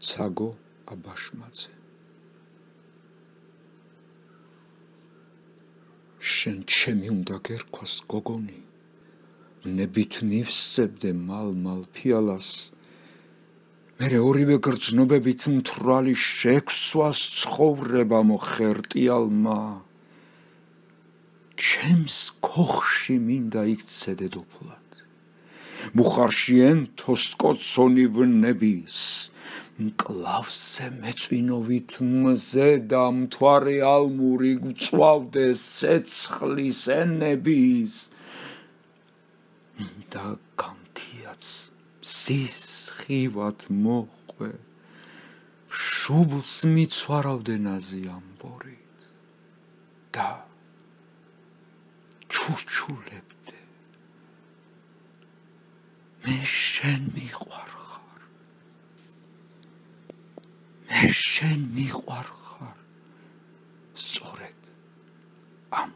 ცაგო აბაშმაძე. შენ ჩემი უნდა გერქოს გოგონი. ნებით მივსწებდე მალ-მალ ფიალას. მერე ორივე გრძნობებით მთრალი შექსვას ცხოვრება მოხერტიალმა. ჩემს ქოხში მინდა იქცე დედოფლად მუხარში ენთოსკოცონი ვნების მკლავზე მეწვინოვით მზე და მთვარე ალმური გწვავდეს ცეცხლის ენების. და განთიაც სის ხივად მოყვე. შუბლს მიცვარავდენაზე ამბორი და ჩურჩულებდე. მე შენ მიყვარ შენ მიყვარხარ სწორედ ამ